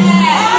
É.